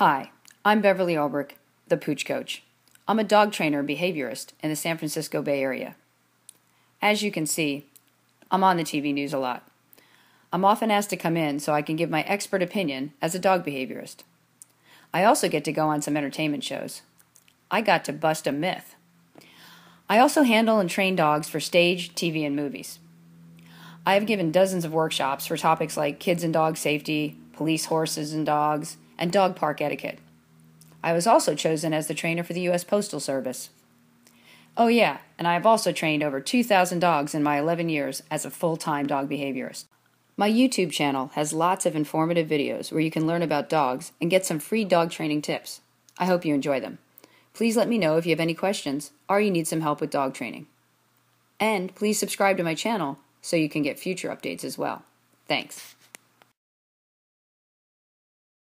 Hi, I'm Beverly Ulbrich, the Pooch Coach. I'm a dog trainer and behaviorist in the San Francisco Bay Area. As you can see, I'm on the TV news a lot. I'm often asked to come in so I can give my expert opinion as a dog behaviorist. I also get to go on some entertainment shows. I got to bust a myth. I also handle and train dogs for stage, TV, and movies. I have given dozens of workshops for topics like kids and dog safety, police horses and dogs, and dog park etiquette. I was also chosen as the trainer for the U.S. Postal Service. Oh, yeah, and I have also trained over 2,000 dogs in my 11 years as a full time dog behaviorist. My YouTube channel has lots of informative videos where you can learn about dogs and get some free dog training tips. I hope you enjoy them. Please let me know if you have any questions or you need some help with dog training. And please subscribe to my channel so you can get future updates as well. Thanks.